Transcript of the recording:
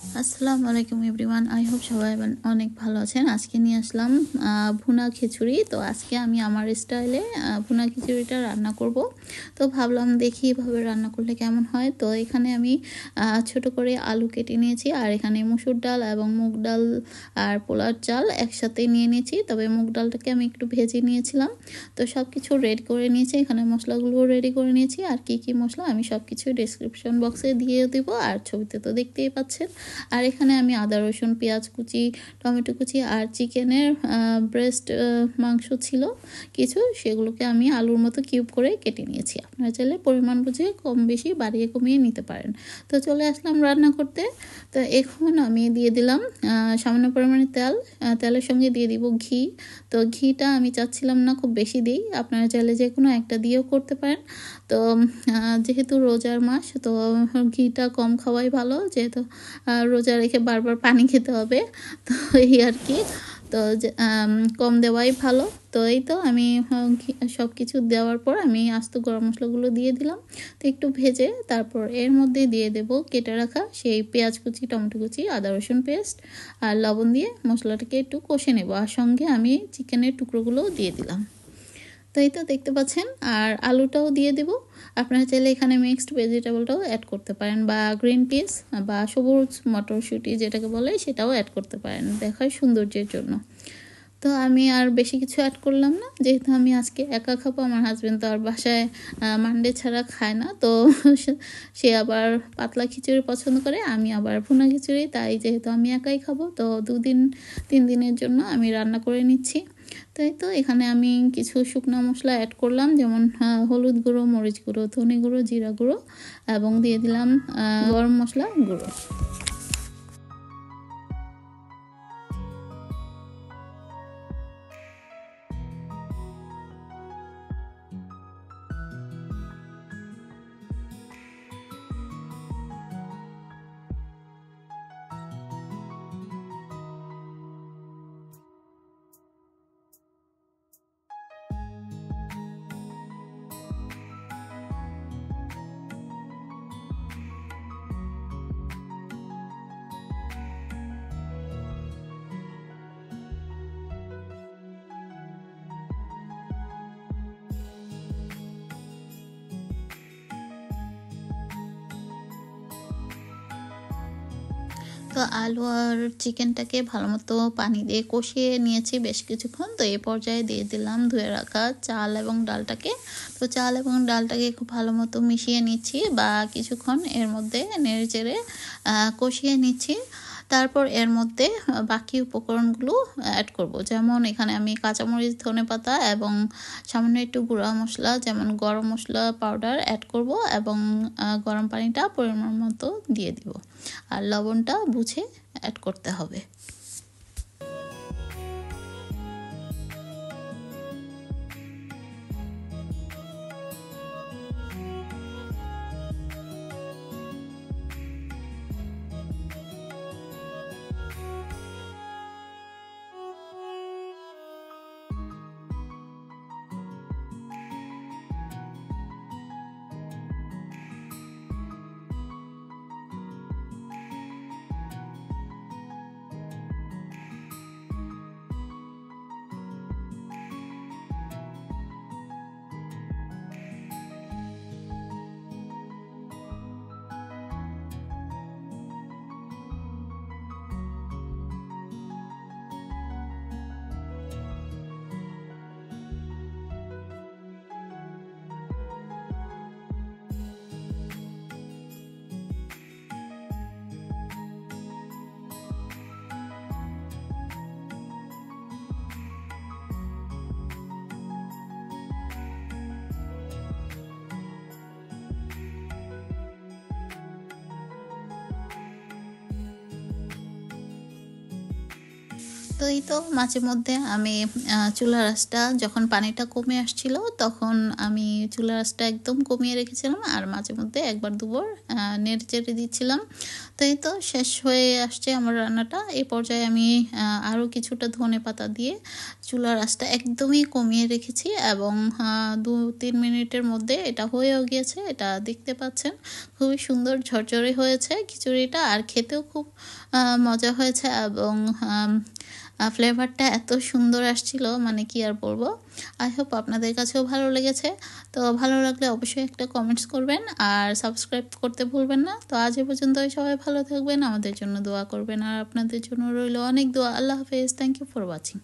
আসসালামু আলাইকুম everyone, I hope সবাই অনেক ভালো আছেন। আজকে নিয়ে আসলাম ভুনা খিচুড়ি। তো আজকে আমি আমার স্টাইলে ভুনা খিচুড়িটা রান্না করব। তো ভাবলাম দেখি এভাবে রান্না করলে কেমন হয়। তো এখানে আমি ছোট করে আলু কেটে নিয়েছি, আর এখানে মুসুর ডাল এবং মুগ ডাল আর পোলার চাল একসাথে নিয়ে নিয়েছি। তবে মুগ ডালটাকে আমি একটু ভেজে নিয়েছিলাম। তো সব কিছু রেডি করে নিয়েছি, এখানে মশলাগুলোও রেডি করে নিয়েছি। আর কি কি মশলা আমি সব কিছু ডিসক্রিপশন বক্সে দিয়ে দেবো। আর ছবিতে তো দেখতেই পাচ্ছেন। আর এখানে আমি আদা, রসুন, পেঁয়াজ কুচি, টমেটো কুচি আর চিকেনের ব্রেস্ট মাংস ছিল কিছু, সেগুলোকে আমি আলুর মতো কিউব করে কেটে নিয়েছি। আপনারা চাইলে পরিমাণ বুঝে কম বেশি বাড়িয়ে কমিয়ে নিতে পারেন। তো চলে আসলাম রান্না করতে। তো এখন আমি দিয়ে দিলাম সামান্য পরিমাণে তেল তেলের সঙ্গে দিয়ে দিব ঘি। তো ঘিটা আমি চাচ্ছিলাম না খুব বেশি দিই, আপনারা চাইলে যে কোনো একটা দিয়েও করতে পারেন। তো যেহেতু রোজার মাস, তো ঘিটা কম খাওয়াই ভালো, যেহেতু রোজা রেখে বারবার পানি খেতে হবে। তো এই আর কি। তো কম দেওয়াই ভালো। তো এই তো আমি সব কিছু দেওয়ার পর আমি আস্ত গরম মশলাগুলো দিয়ে দিলাম। তো একটু ভেজে তারপর এর মধ্যে দিয়ে দেব কেটে রাখা সেই পেঁয়াজ কুচি, টমেটো কুচি, আদা, রসুন পেস্ট আর লবণ দিয়ে মশলাটাকে একটু কষে নেব। আর সঙ্গে আমি চিকেনের টুকরোগুলোও দিয়ে দিলাম। তো এই তো দেখতে পাচ্ছেন। আর আলুটাও দিয়ে দেব। আপনারা চাইলে এখানে মিক্সড ভেজিটেবলটাও অ্যাড করতে পারেন বা গ্রিন পিস বা সবুজ মটরশুঁটি যেটাকে বলে সেটাও অ্যাড করতে পারেন দেখায় সৌন্দর্যের জন্য। তো আমি আর বেশি কিছু অ্যাড করলাম না। যেহেতু আমি আজকে একা খাব, আমার হাজব্যান্ড তো আর বাসায় মান্ডে ছাড়া খায় না। তো সে আবার পাতলা খিচুড়ি পছন্দ করে, আমি আবার ভুনা খিচুড়ি। তাই যেহেতু আমি একাই খাব, তো দুদিন, তিন দিনের জন্য আমি রান্না করে নিচ্ছি। তাই তো, এখানে আমি কিছু শুকনো মশলা অ্যাড করলাম, যেমন হলুদ গুঁড়ো, মরিচ গুঁড়ো, ধনে গুঁড়ো, জিরা গুঁড়ো, এবং দিয়ে দিলাম গরম মশলা গুঁড়ো। তো আলু আর চিকেনটাকে ভালো মতো পানি দিয়ে কষিয়ে নিয়েছি বেশ কিছুক্ষণ। তো এই পর্যায়ে দিয়ে দিলাম ধুয়ে রাখা চাল এবং ডালটাকে। তো চাল এবং ডালটাকে খুব ভালো মতো মিশিয়ে নিচ্ছি বা কিছুক্ষণ এর মধ্যে নেড়ে চেড়ে কষিয়ে নিচ্ছি। তারপর এর মধ্যে বাকি উপকরণগুলো অ্যাড করব। যেমন এখানে আমি কাঁচামরিচ, ধনে পাতা এবং সামান্য একটু গুঁড়া মশলা, যেমন গরম মশলা পাউডার অ্যাড করব এবং গরম পানিটা পরিমাণ মতো দিয়ে দিব। আর লবণটা বুঝে অ্যাড করতে হবে। তো এই তো মাঝে মধ্যে আমি চুলা রাসটা যখন পানিটা কমে আসছিল তখন আমি চুলা রাসটা একদম কমিয়ে রেখেছিলাম আর মাঝে মধ্যে একবার দুবার নেড়ে চেড়ে দিচ্ছিলাম। তো এই তো শেষ হয়ে আসছে আমার রান্নাটা। এই পর্যায়ে আমি আরও কিছুটা ধনে পাতা দিয়ে চুলা রাসটা একদমই কমিয়ে রেখেছি এবং দু তিন মিনিটের মধ্যে এটা হয়েও গিয়েছে, এটা দেখতে পাচ্ছেন। খুবই সুন্দর ঝরঝরে হয়েছে খিচুড়িটা আর খেতেও খুব মজা হয়েছে এবং ফ্লেভারটা এত সুন্দর আসছিল মানে কি আর বলব? আই হোপ আপনাদের কাছেও ভালো লেগেছে। তো ভালো লাগলে অবশ্যই একটা কমেন্টস করবেন, আর সাবস্ক্রাইব করতে ভুলবেন না। তো আজ এ পর্যন্তই, সবাই ভালো থাকবেন, আমাদের জন্য দোয়া করবেন, আর আপনাদের জন্য রইল অনেক দোয়া। আল্লাহ হাফেজ থ্যাংক ইউ ফর ওয়াচিং